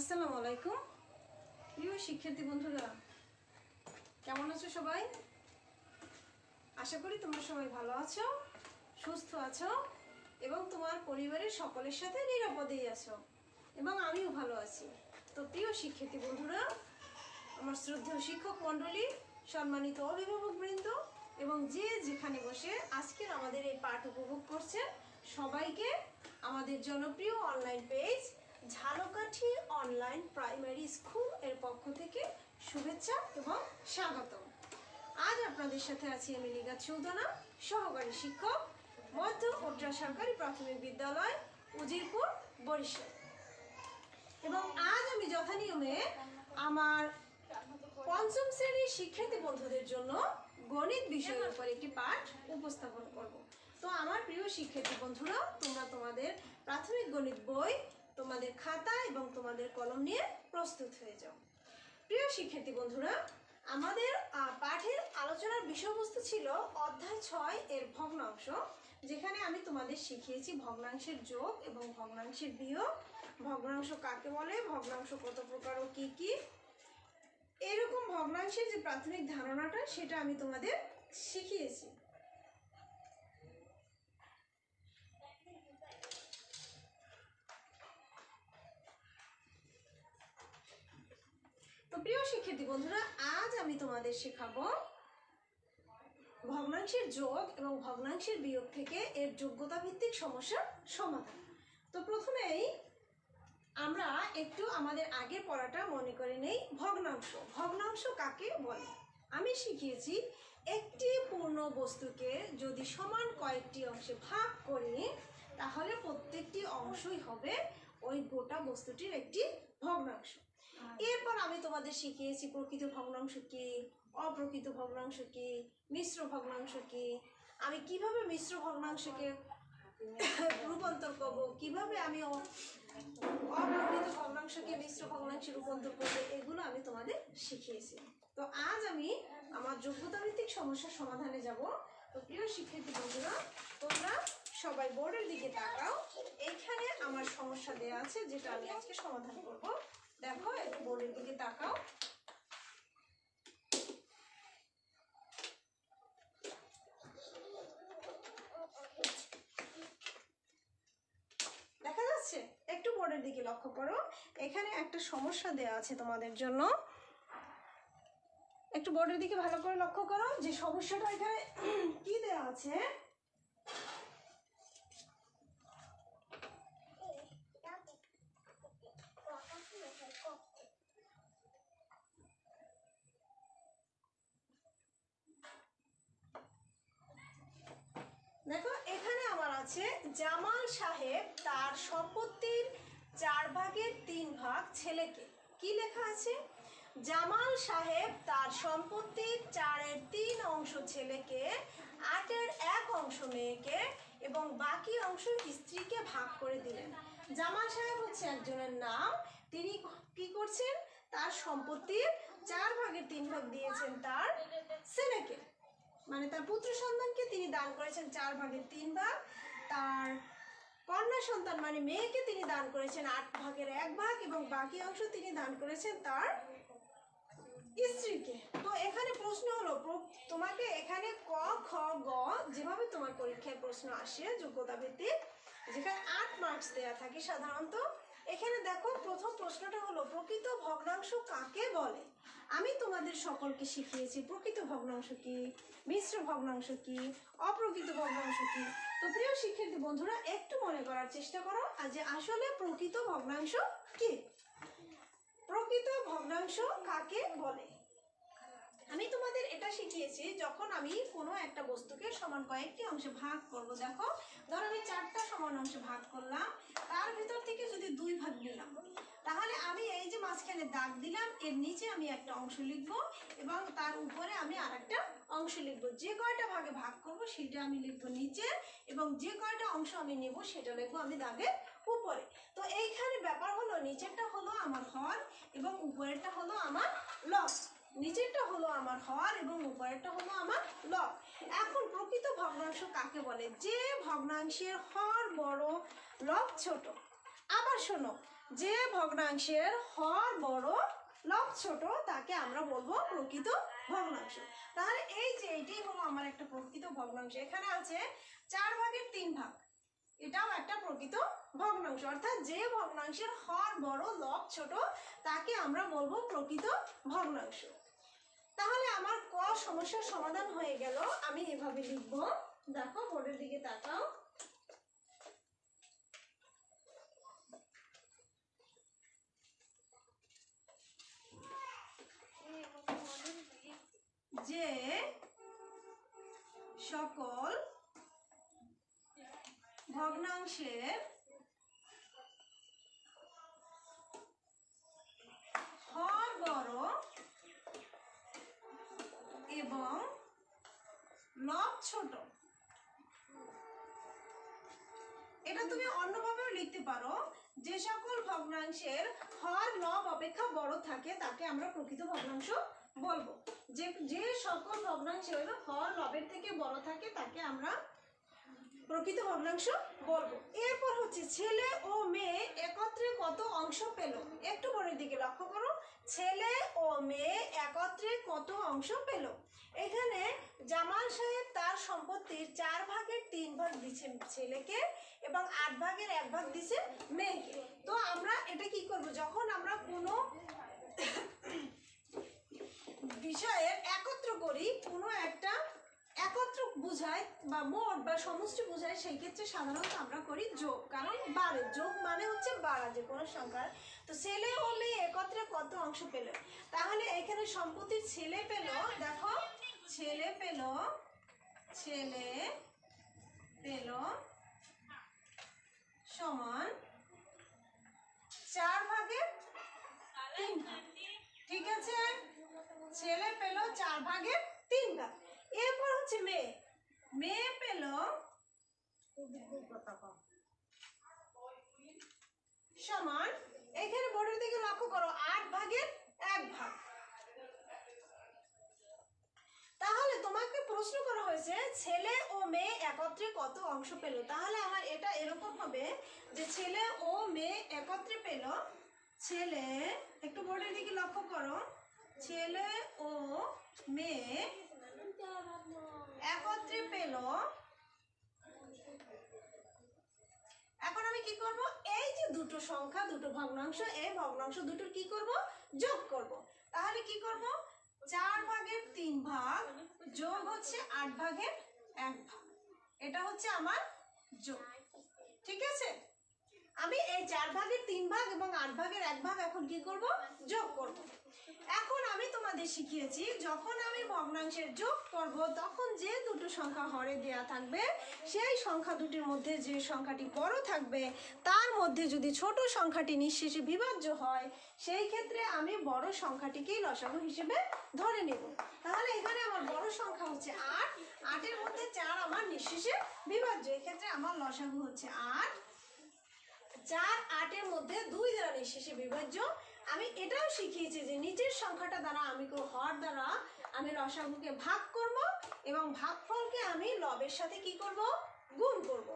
আসসালামু আলাইকুম। প্রিয় শিক্ষার্থী বন্ধুরা, কেমন আছো সবাই? আশা করি তোমরা সবাই ভালো আছো, সুস্থ আছো এবং তোমার পরিবারের সকলের সাথে নিরাপদেই আছো এবং আমিও ভালো আছি। তো প্রিয় শিক্ষার্থী বন্ধুরা, আমার শ্রদ্ধেয় শিক্ষক মণ্ডলী, সম্মানিত অভিভাবকবৃন্দ এবং যে যেখানে বসে আজকের আমাদের এই পাঠ উপভোগ করছেন সবাইকে আমাদের জনপ্রিয় online page Jhalokathi online primary স্কুলের পক্ষ থেকে শুভেচ্ছা এবং স্বাগতম। আজ আপনাদের সাথে আছি আমি লিগা চৌধনা সহকারী শিক্ষক, মধ্য ওট্রা সরকারি প্রাথমিক বিদ্যালয়, উজিরপুর, বরিশাল। এবং আজ আমি যথানিয়মে আমার পঞ্চম শ্রেণির শিক্ষার্থী বন্ধুদের জন্য গণিত বিষয়ের উপর একটি পাঠ উপস্থাপন করব। তো আমার প্রিয় শিক্ষার্থী বন্ধুরা, তোমরা তোমাদের প্রাথমিক গণিত বই তোমাদের খাতা এবং তোমাদের কলম নিয়ে প্রস্তুত হয়ে যাও। প্রিয় শিক্ষার্থী বন্ধুরা, আমাদের পাঠের আলোচনার বিষয়বস্তু ছিল অধ্যায় ছয় এর ভগ্নাংশ, যেখানে আমি তোমাদের শিখিয়েছি ভগ্নাংশের যোগ এবং ভগ্নাংশের বিয়োগ। ভগ্নাংশ কাকে বলে? ভগ্নাংশ কত প্রকার ও কি কি? এরকম ভগ্নাংশের যে প্রাথমিক ধারণাটা, সেটা আমি তোমাদের শিখিয়েছি। তো প্রিয় শিক্ষার্থী বন্ধুরা, আজ আমি তোমাদের শেখাবো ভগ্নাংশের যোগ এবং ভগ্নাংশের বিয়োগ থেকে এর যোগ্যতা ভিত্তিক সমস্যার সমাধান। তো প্রথমেই আমরা একটু আমাদের আগের পড়াটা মনে করে নেই, ভগ্নাংশ। ভগ্নাংশ কাকে বলে? আমি শিখিয়েছি, একটি পূর্ণ বস্তুকে যদি সমান কয়েকটি অংশে ভাগ করি, তাহলে প্রত্যেকটি অংশই হবে ওই গোটা বস্তুটির একটি ভগ্নাংশ। এরপর আমি তোমাদের শিখিয়েছি প্রকৃত ভগ্নাংশ কি, অপ্রকৃত ভগ্নাংশ কি, মিশ্র ভগ্নাংশ কি, আমি কীভাবে মিশ্র ভগ্নাংশকে রূপান্তর করব, কীভাবে আমি অপ্রকৃত ভগ্নাংশকে মিশ্র ভগ্নাংশে রূপান্তর করব, এগুলো আমি তোমাদের শিখিয়েছি। তো আজ আমি আমার যোগ্যতা ভিত্তিক সমস্যার সমাধানে যাব। তো প্রিয় শিক্ষার্থী বন্ধুরা, তোমরা সবাই বোর্ডের দিকে তাকাও। এইখানে আমার সমস্যা দেওয়া আছে, যেটা আমি আজকে সমাধান করব। দেখো, একটু বোর্ডের দিকে তাকাও। দেখা যাচ্ছে? একটু বোর্ডের দিকে লক্ষ্য করো। এখানে একটা সমস্যা দেওয়া আছে তোমাদের জন্য। একটু বোর্ডের দিকে ভালো করে লক্ষ্য করো। যে সমস্যাটা এখানে কি দেওয়া আছে দেখো আছে, জামাল সাহেব তার সম্পত্তির চার ভাগের তিন ভাগ ছেলেকে। কি লেখা আছে? জামাল সাহেব তার সম্পত্তির চারের তিন অংশ ছেলেকে, আটের এক অংশ মেয়েকে এবং বাকি অংশ স্ত্রীকে ভাগ করে দিলেন। জামাল সাহেব হচ্ছে একজনের নাম। তিনি কি করছেন? তার সম্পত্তির চার ভাগের তিন ভাগ দিয়েছেন তার ছেলেকে। মানে তার পুত্র সন্তানকে তিনি দান করেছেন চার ভাগের তিন ভাগ। তার কন্যা সন্তান মানে মেয়েকে তিনি দান করেছেন, আট ভাগের এক ভাগ এবং বাকি অংশ তিনি দান করেছেন তার স্ত্রীকে। তো এখানে প্রশ্ন হলো তোমাকে এখানে ক, খ, গ যেভাবে তোমার পরীক্ষায় প্রশ্ন আসে যোগ্যতা ভিত্তিক যেখানে আট মার্কস দেয়া থাকে সাধারণত, এখানে দেখো প্রথম প্রশ্নটা হলো, প্রকৃত ভগ্নাংশ কাকে বলে? আমি তোমাদের সকলকে শিখিয়েছি, প্রকৃত ভগ্নাংশ কি? মিশ্র ভগ্নাংশ কি? অপ্রকৃত ভগ্নাংশ কি? তো প্রিয় শিক্ষার্থী বন্ধুরা, একটু মনে করার চেষ্টা করো যে আসলে প্রকৃত ভগ্নাংশ কি? প্রকৃত ভগ্নাংশ কাকে বলে? আমি তোমাদের এটা শিখিয়েছি, যখন আমি কোনো একটা বস্তুকে সমান কয়েকটি অংশে ভাগ করব, দেখো, ধরো আমি চারটা অংশে ভাগ করলাম তার ভিতর থেকে যদি দুই ভাগ নিলাম তাহলে আমি এই যে মাঝখানে দাগ দিলাম, এর নিচে আমি একটা অংশ লিখব এবং তার উপরে আমি আরেকটা অংশ লিখব। যে কয়টা ভাগে ভাগ করব সেটা আমি লিখব নিচে এবং যে কয়টা অংশ আমি নেব সেটা লিখব আমি দাগের উপরে। তো এইখানে ব্যাপার হলো, নিচেরটা হলো আমার হর এবং উপরেরটা হলো আমার লস নিচেরটা হলো আমার হর এবং উপরেরটা হলো আমার লব। এখন প্রকৃত ভগ্নাংশ কাকে বলে? যে ভগ্নাংশের হর বড়, লব ছোট। আবার শোনো যে ভগ্নাংশের হর বড় লব ছোট, তাকে আমরা বলব প্রকৃত ভগ্নাংশ। তাহলে এই যে এটাই হলো আমার একটা প্রকৃত ভগ্নাংশ। এখানে আছে চার ভাগের তিন ভাগ। এটাও একটা প্রকৃত ভগ্নাংশ। অর্থাৎ যে ভগ্নাংশের হর বড়, লব ছোট, তাকে আমরা বলব প্রকৃত ভগ্নাংশ। তাহলে আমার ক সমস্যার সমাধান হয়ে গেল। আমি এভাবে লিখব। দেখো, বোর্ডের দিকে তাকাও। যে সকল ভগ্নাংশের হর বড় এবং লব ছোট। এটা তুমি অন্যভাবেও লিখতে পারো। যে সকল ভগ্নাংশের হর, লব, অপেক্ষা বড় থাকে, তাকে আমরা প্রকৃত ভগ্নাংশ বলব। যে যে সকল ভগ্নাংশের হর লবের থেকে বড় থাকে, তাকে আমরা প্রকৃত ভগ্নাংশ বলব। এরপর হচ্ছে ছেলে ও মেয়ে একত্রে কত অংশ পেল? একটু পরের দিকে লক্ষ্য করো। ছেলে ও মেয়ে একত্রে কত অংশ পেল? এখানে জামাল সাহেব তার সম্পত্তির চার ভাগের তিন ভাগ দিচ্ছে ছেলেকে এবং আট ভাগের এক ভাগ দিছে মেয়েকে। তো আমরা এটা কি করব? যখন আমরা কোনো বিষয়ের একত্র করি, কোনো একটা একত্র বুঝায় বা মোট বা সমষ্টি বুঝায় সেই ক্ষেত্রে সাধারণত আমরা করি যোগ। কারণ বাড়ে যোগ মানে হচ্ছে বাড়া যে কোনো সংখ্যার। তো ছেলে মেয়ে একত্রে কত অংশ পেল? তাহলে এখানে সম্পত্তির ছেলে পেল, দেখো, ছেলে পেল ছেলে পেল সমান চার ভাগের তিন ছেলে পেল চার ভাগের তিন ভাগ। এরপর হচ্ছে মেয়ে। মেয়ে পেল সমান, এখানে বোর্ডের দিকে লক্ষ্য করো, আট ভাগের এক ভাগ। তাহলে তোমাকে প্রশ্ন করা হয়েছে, ছেলে ও মেয়ে একত্রে কত অংশ পেল? তাহলে আমার এটা এরকম হবে যে ছেলে ও মেয়ে একত্রে পেল, ছেলে, একটু বোর্ডের দিকে লক্ষ্য করো ছেলে ও মেয়ে একত্রে পেল। এখন আমি কি করব? এই যে দুটো সংখ্যা, দুটো ভগ্নাংশ, এই ভগ্নাংশ দুটোর কি করব? যোগ করব। তাহলে কি করব? চার ভাগের তিন ভাগ যোগ হচ্ছে আট ভাগের এক ভাগ। এটা হচ্ছে আমার যোগ। ঠিক আছে? আমি এই চার ভাগের তিন ভাগ এবং আট ভাগের এক ভাগ এখন কি করব? যোগ করব। এখন আমি তোমাদের শিখিয়েছি, যখন আমি ভগ্নাংশের যোগ করব, তখন যে দুটো সংখ্যা হরে দেয়া থাকবে, সেই সংখ্যা দুটির মধ্যে যে সংখ্যাটি বড় থাকবে, তার মধ্যে যদি ছোট সংখ্যাটি নিঃশেষে বিভাজ্য হয়, সেই ক্ষেত্রে আমি বড় সংখ্যাটিকেই লসাগু হিসেবে ধরে নেব। তাহলে এখানে আমার বড় সংখ্যা হচ্ছে আট, আটের মধ্যে চার আমার নিঃশেষে বিভাজ্য, এক্ষেত্রে আমার লসাগু হচ্ছে আট চার আটের মধ্যে দুই দ্বারা নিঃশেষে বিভাজ্য। আমি এটাও শিখিয়েছি যে নিচের সংখ্যাটা দ্বারা আমি হর দ্বারা আমি লসাগুকে ভাগ করব এবং ভাগফলকে আমি লবের সাথে কি করব? গুণ করব।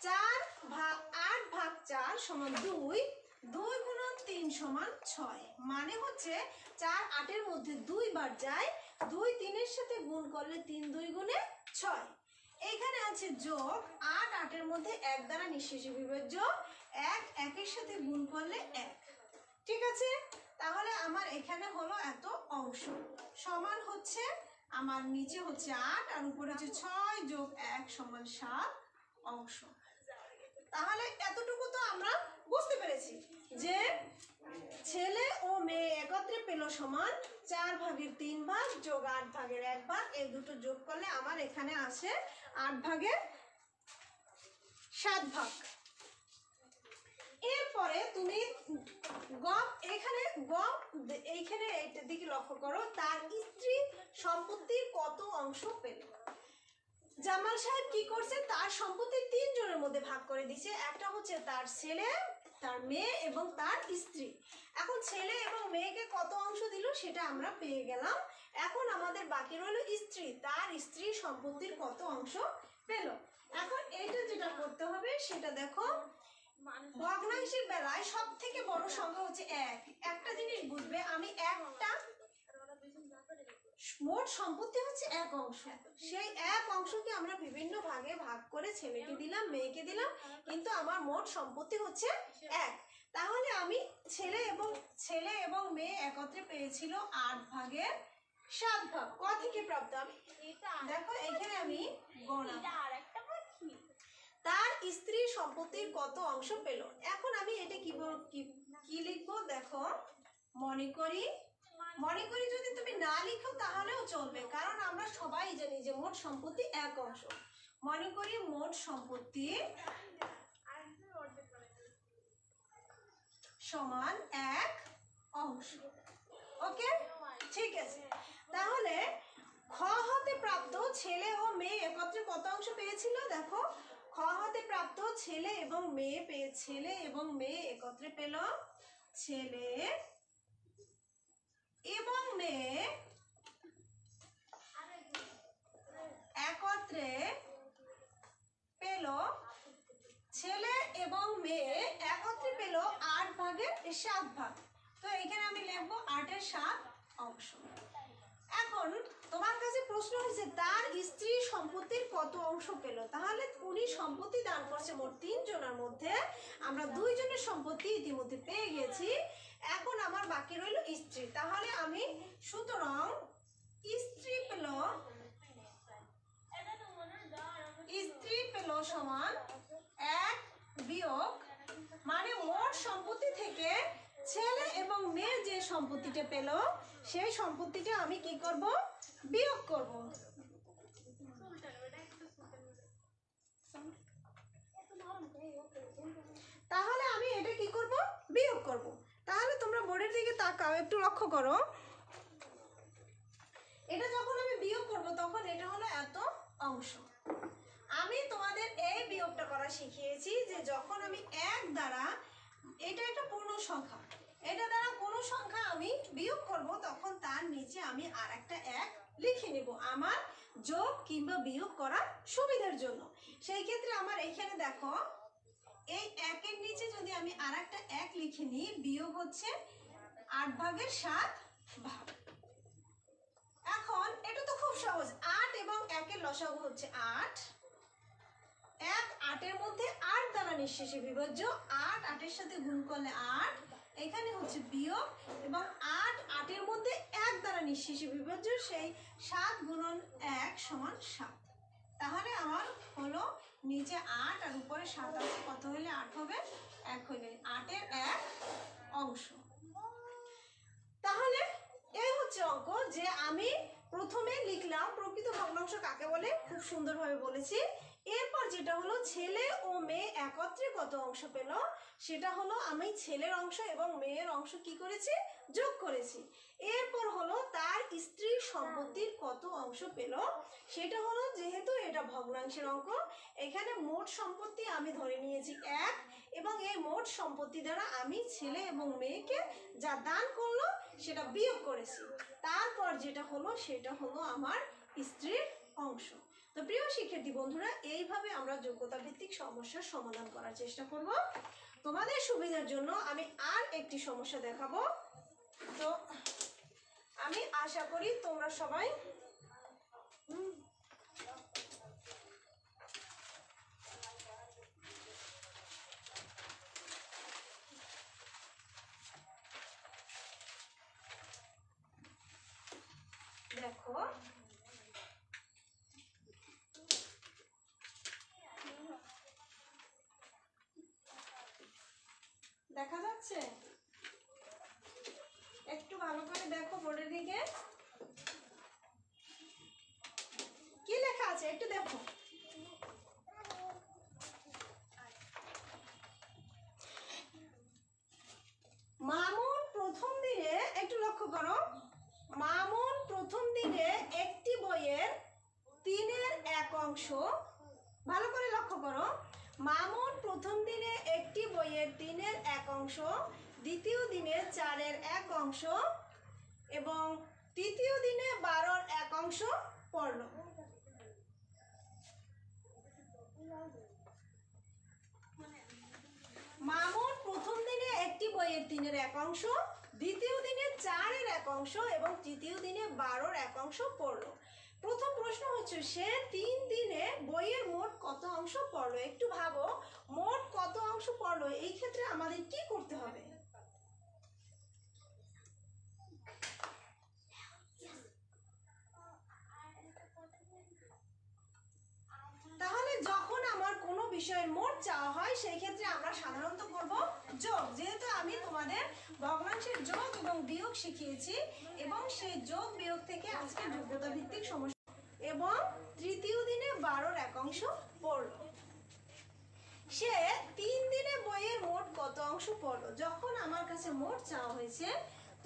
চার ভাগ আট ভাগ চার সমান দুই দুই গুণন তিন সমান ছয়। মানে হচ্ছে চার আটের মধ্যে দুই বার যায়, দুই তিনের সাথে গুণ করলে তিন দুই গুণে ছয়। এখানে আছে যোগ, আট আটের মধ্যে এক দ্বারা নিঃশেষে বিভাজ্য এক, একের সাথে গুণ করলে এক। ঠিক আছে? তাহলে আমার এখানে হলো এত অংশ। সমান হচ্ছে, আমার নিচে হচ্ছে আট, আর উপরে হচ্ছে ছয় যোগ এক সমান সাত অংশ। তাহলে এতটুকু তো আমরা বুঝতে পেরেছি যে ছেলে ও মেয়ে একত্রে পেল সমান চার ভাগের তিন ভাগ যোগ আট ভাগের এক ভাগ, এই দুটো যোগ করলে আমার এখানে আসে আট ভাগের সাত ভাগ। এরপরে তুমি গম, এখানে গম, এইখানে এইটার দিকে লক্ষ্য করো, তার স্ত্রী সম্পত্তির কত অংশ পেল? জামাল সাহেব কি করছে তার সম্পত্তি তিনজনের মধ্যে ভাগ করে দিছে একটা হচ্ছে তার ছেলে, তার মেয়ে এবং তার স্ত্রী। এখন ছেলে এবং মেয়েকে কত অংশ দিল সেটা আমরা পেয়ে গেলাম। এখন আমাদের বাকি রইল স্ত্রী। তার স্ত্রী সম্পত্তির কত অংশ পেল? এখন এটা যেটা করতে হবে, সেটা দেখো। ভগ্নাংশের বেলায় সব থেকে বড় সংখ্যা হচ্ছে এক। একটা জিনিস বুঝবে আমি একটা মোট সম্পত্তি হচ্ছে এক অংশ। সেই এক অংশকে আমরা বিভিন্ন ভাগে ভাগ করে ছেলেকে দিলাম মেয়েকে দিলাম কিন্তু আমার মোট সম্পত্তি হচ্ছে এক। তাহলে আমি ছেলে এবং ছেলে এবং মেয়ে একত্রে পেয়েছিল আট ভাগের সাত ভাগ। ক থেকে প্রাপ্ত? আমি দেখো এখানে আমি গণনা তার স্ত্রী সম্পত্তির কত অংশ পেল? এখন আমি এটা কি কি- লিখব? দেখো, মনে করি মনে করি যদি তুমি না লিখো তাহলেও চলবে, কারণ আমরা সবাই জানি যে মোট সম্পত্তি এক অংশ। মনে করি মোট সম্পত্তি সমান এক অংশ। ওকে? ঠিক আছে। তাহলে খ হতে প্রাপ্ত ছেলে ও মেয়ে একত্রে কত অংশ পেয়েছিল? দেখো খ হতে প্রাপ্ত ছেলে এবং মেয়ে পেয়ে ছেলে এবং মেয়ে একত্রে পেল। ছেলে এবং মেয়ে একত্রে পেল। ছেলে এবং মেয়ে একত্রে পেল আট ভাগের সাত ভাগ। তো এখানে আমি লিখব আটের সাত অংশ। এখন তোমার কাছে প্রশ্ন হয়েছে, তার স্ত্রী সম্পত্তির কত অংশ পেল? তাহলে উনি সম্পত্তি দান করছে মোট তিনজনের মধ্যে। আমরা দুইজনের সম্পত্তি ইতিমধ্যে পেয়ে গেছি। এখন আমার বাকি রইল স্ত্রী। তাহলে আমি সুতরাং স্ত্রী পেল স্ত্রী পেল সমান এক বিয়োগ মানে মোট সম্পত্তি থেকে ছেলে এবং মেয়ে যে সম্পত্তিটা পেল, সেই সম্পত্তিটা আমি কি করব? বিয়োগ করব। তাহলে আমি এটা কি করব? বিয়োগ করব। তাহলে তোমরা বোর্ডের দিকে তাকাও, একটু লক্ষ্য করো। এটা যখন আমি বিয়োগ করব, তখন এটা হলো এত অংশ। আমি তোমাদের এই বিয়োগটা করা শিখিয়েছি যে যখন আমি এক দ্বারা, এটা একটা পূর্ণ সংখ্যা। এটা আমি বিয়োগ করব, তখন তার নিচে আমি আর একটা এক লিখে নেব আমার যোগ কিংবা বিয়োগ করার সুবিধার জন্য। সেই ক্ষেত্রে আমার এখানে দেখো, এই একের নিচে যদি আমি আর একটা এক লিখে নিই, বিয়োগ হচ্ছে আট ভাগের সাত ভাগ। এখন এটা তো খুব সহজ, আট এবং একের লসাগু হচ্ছে আট। এক আটের মধ্যে আট দ্বারা নিঃশেষে বিভাজ্য, আট আটের সাথে গুণ করলে আট এখানে হচ্ছে বিয়োগ এবং আট, আটের মধ্যে এক দ্বারা নিঃশেষে বিভাজ্য সেই সাত গুণন এক সমান সাত। তাহলে আমার হলো নিচে আট আর উপরে সাত আছে, কত হলে আট হবে? এক হইলে আটের এক অংশ। তাহলে এই হচ্ছে অঙ্ক যে আমি প্রথমে লিখলাম প্রকৃত ভগ্নাংশ কাকে বলে? খুব সুন্দরভাবে বলেছি। এরপর যেটা হলো ছেলে ও মেয়ে একত্রে কত অংশ পেল? সেটা হলো আমি ছেলের অংশ এবং মেয়ের অংশ কি করেছি? যোগ করেছি। এরপর হলো তার স্ত্রীর সম্পত্তির কত অংশ পেল? সেটা হলো যেহেতু এটা ভগ্নাংশের অঙ্ক, এখানে মোট সম্পত্তি আমি ধরে নিয়েছি এক এবং এই মোট সম্পত্তি দ্বারা আমি ছেলে এবং মেয়েকে যা দান করল, সেটা বিয়োগ করেছি। তারপর যেটা হলো, সেটা হলো আমার স্ত্রীর অংশ। তো প্রিয় শিক্ষার্থী বন্ধুরা, এইভাবে আমরা যোগ্যতা ভিত্তিক সমস্যার সমাধান করার চেষ্টা করব। তোমাদের সুবিধার জন্য আমি আর একটি সমস্যা দেখাবো। তো আমি আশা করি তোমরা সবাই হুম, দেখো দেখা যাচ্ছে? একটু ভালো করে দেখো বোর্ডের দিকে। কি লেখা আছে? একটু দেখো। মামুন প্রথম দিনে, একটু লক্ষ্য করো। মামুন প্রথম দিনে একটি বইয়ের তিনের এক অংশ। ভালো করে লক্ষ্য করো। মামুন প্রথম দিনে একটি বইয়ের তিনের এক অংশ, দ্বিতীয় দিনে চারের এক অংশ এবং তৃতীয় দিনে বারোর এক অংশ পড়ল। মামুন প্রথম দিনে একটি বইয়ের তিনের এক অংশ, দ্বিতীয় দিনে চারের এক অংশ এবং তৃতীয় দিনে বারোর এক অংশ পড়ল। প্রথম প্রশ্ন হচ্ছে, সে তিন দিনে বইয়ের মোট কত অংশ পড়ল? একটু ভাবো, মোট কত অংশ পড়ল? এই ক্ষেত্রে আমাদের কি করতে হবে? তাহলে যখন আমার কোনো বিষয়ের মোট চাওয়া হয়, সেই ক্ষেত্রে আমরা সাধারণত করব যোগ। যেহেতু আমি তোমাদের ভগ্নাংশের যোগ এবং বিয়োগ শিখিয়েছি এবং সেই যোগ বিয়োগ থেকে আজকে যোগ্যতা ভিত্তিক সমস্যা এবং তৃতীয় দিনে বারোর পড়ল। সে তিন দিনে মোট কত অংশ পড়ল? যখন আমার কাছে মোট চাওয়া হয়েছে,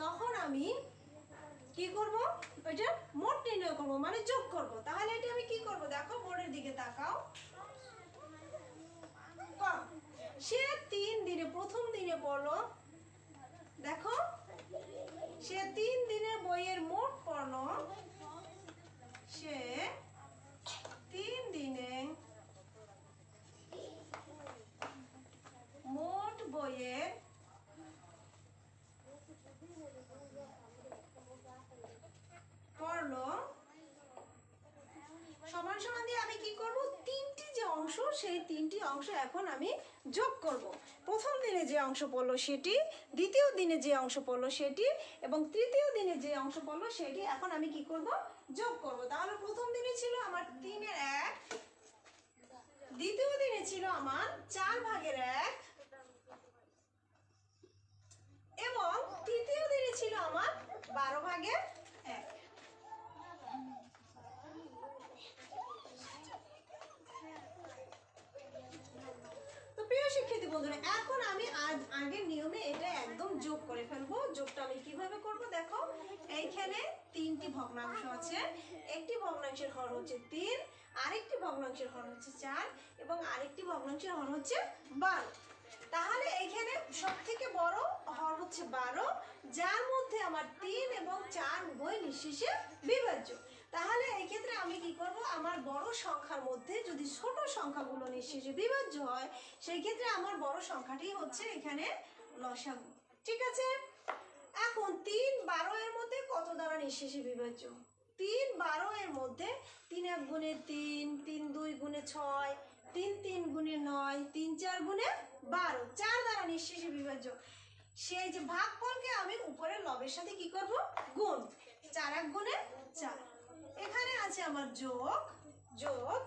তখন আমি কি করব? ওইটা মোট নির্ণয় করব মানে যোগ করব। তাহলে এটা আমি কি করব? দেখো, বোর্ডের দিকে তাকাও। সে তিন দিনে, প্রথম দিনে পড়ল দেখো, সে তিন দিনে বইয়ের মোট পড়ল সে তিন দিনে মোট বইয়ের পড়ল সমান সমান দিয়ে আমি কি করব? তিনটি যে অংশ, সেই তিনটি অংশ এখন আমি যোগ করব। দিনে যে অংশ পড়ল সেটি, দ্বিতীয় দিনে যে অংশ পড়ল সেটি এবং তৃতীয় দিনে যে অংশ পড়ল সেটি, এখন আমি কি করব? যোগ করব। তাহলে প্রথম দিনে ছিল আমার তিনের এক, দ্বিতীয় দিনে ছিল আমার চার ভাগের এক এবং তৃতীয় দিনে ছিল আমার বারো ভাগের আগের নিয়মে এটা একদম যোগ করে ফেলব। যোগটা আমি কীভাবে করব দেখো? এইখানে তিনটি ভগ্নাংশ আছে। একটি ভগ্নাংশের হর হচ্ছে তিন, আরেকটি ভগ্নাংশের হর হচ্ছে চার এবং আরেকটি ভগ্নাংশের হর হচ্ছে বারো। তাহলে এইখানে সব থেকে বড় হর হচ্ছে বারো, যার মধ্যে আমার তিন এবং চার উভয় নিঃশেষে বিভাজ্য। তাহলে এই ক্ষেত্রে আমি কি করব? আমার বড় সংখ্যার মধ্যে যদি ছোট সংখ্যাগুলো নিঃশেষে বিভাজ্য হয় সেই ক্ষেত্রে আমার বড় সংখ্যাটি হচ্ছে এখানে লসাগু। ঠিক আছে? এখন তিন বারো এর মধ্যে কত দ্বারা নিঃশেষে বিভাজ্য? তিন বারো এর মধ্যে তিন এক গুণে তিন তিন দুই গুণে ছয়, তিন তিন গুণে নয়, তিন চার গুণে বারো। চার দ্বারা নিঃশেষে বিভাজ্য। সেই যে ভাগফলকে আমি উপরের লবের সাথে কি করব? গুণ। চার এক গুণে চার। এখানে আছে আমার যোগ যোগ।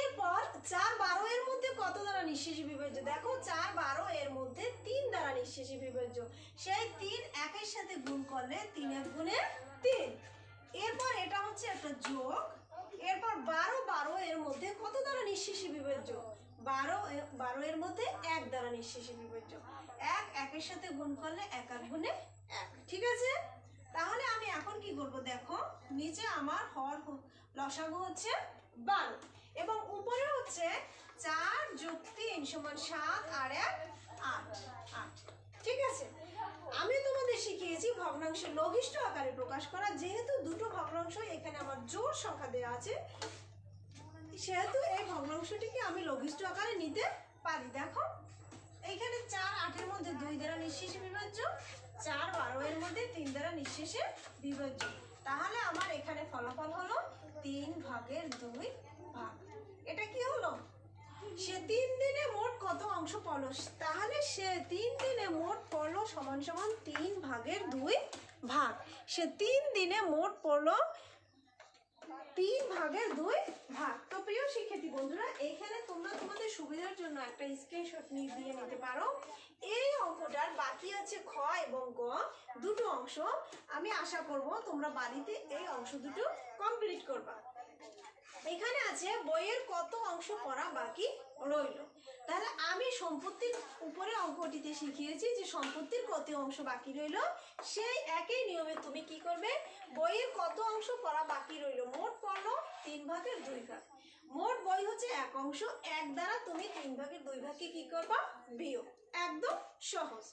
এরপর চার বারো এর মধ্যে কত দ্বারা নিঃশেষে বিভাজ্য? দেখো, চার বারো এর মধ্যে তিন দ্বারা নিঃশেষে বিভাজ্য। সেই তিন একের সাথে গুণ করলে তিন এক গুণে তিন। এরপর এটা হচ্ছে একটা যোগ। এরপর বারো বারো এর মধ্যে কত দ্বারা নিঃশেষে বিভাজ্য? বারো বারো এর মধ্যে এক দ্বারা নিঃশেষে বিভাজ্য। এক একের সাথে গুণ করলে এক এক গুণে এক। ঠিক আছে? তাহলে আমি এখন কি করব দেখো? নিচে আমার হর লসাগু হচ্ছে বারো। এবং উপরে হচ্ছে চার যোগ তিন সমান সাত আর এক আট। আট। ঠিক আছে? আমি তোমাদের শিখিয়েছি ভগ্নাংশের লঘিষ্ঠ আকারে প্রকাশ করা। যেহেতু দুটো ভগ্নাংশ এখানে আমার জোর সংখ্যা দেওয়া আছে, সেহেতু এই ভগ্নাংশটিকে আমি লঘিষ্ঠ আকারে নিতে পারি। দেখো এইখানে চার আটের মধ্যে দুই দ্বারা নিঃশেষে বিভাজ্য। চার বারো এর মধ্যে তিন দ্বারা নিঃশেষে বিভাজ্য। তাহলে আমার এখানে ফলাফল হলো তিন ভাগের দুই ভাগ। এটা কি হলো? সে তিন দিনে মোট কত অংশ পলস? তাহলে সে তিন দিনে মোট পড়ল সমান সমান তিন ভাগের দুই ভাগ। সে তিন দিনে মোট পড়ল তিন ভাগের দুই ভাগ। তো প্রিয় শিক্ষার্থী বন্ধুরা, এখানে তোমরা তোমাদের সুবিধার জন্য একটা স্ক্রিনশট নিয়ে দিয়ে নিতে পারো। এই অঙ্কটার বাকি আছে খ এবং গ, দুটো অংশ। আমি আশা করব তোমরা বাড়িতে এই অংশ দুটো কমপ্লিট করবা। এখানে আছে বইয়ের কত অংশ পড়া বাকি রইল। তাহলে আমি সম্পত্তির উপরে অঙ্কটিতে শিখিয়েছি যে সম্পত্তির কত অংশ বাকি রইল, সেই একই নিয়মে তুমি কি করবে? বইয়ের কত অংশ পড়া বাকি রইল? মোট পড়ল তিন ভাগের দুই ভাগ। মোট বই হচ্ছে এক অংশ, এক দ্বারা তুমি তিন ভাগের দুই ভাগকে কি করবা? বিয়োগ। একদম সহজ।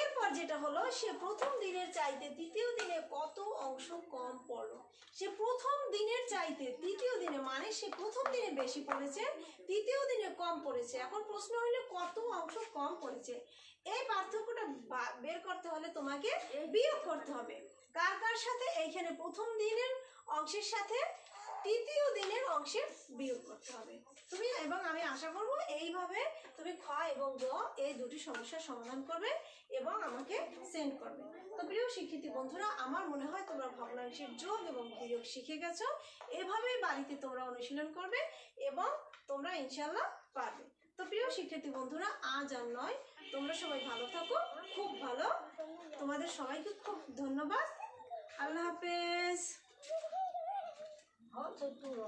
এরপর যেটা হলো, সে প্রথম দিনের চাইতে তৃতীয় দিনে কত অংশ কম পড়ল? সে প্রথম দিনের চাইতে তৃতীয় দিনে মানে সে প্রথম দিনে বেশি পড়েছে তৃতীয় দিনে কম পড়েছে। এখন প্রশ্ন হলো কত অংশ কম পড়েছে? এই পার্থক্যটা বের করতে হলে তোমাকে বিয়োগ করতে হবে। কার কার সাথে? এইখানে প্রথম দিনের অংশের সাথে তৃতীয় দিনের অংশের বিয়োগ করতে হবে। তুমি এবং আমি আশা করব এইভাবে তুমি খ এবং গ এই দুটি সমস্যার সমাধান করবে এবং আমাকে সেন্ড করবে। তো প্রিয় শিক্ষিত বন্ধুরা, আমার মনে হয় তোমরা ভগ্নাংশের যোগ এবং বিয়োগ শিখে গেছো। এভাবেই বাড়িতে তোমরা অনুশীলন করবে এবং তোমরা ইনশাল্লাহ পারবে। তো প্রিয় শিক্ষার্থী বন্ধুরা, আজ আর নয়। তোমরা সবাই ভালো থাকো, খুব ভালো। তোমাদের সবাইকে খুব ধন্যবাদ। আল্লাহ হাফেজ। হচ্ছে তুলো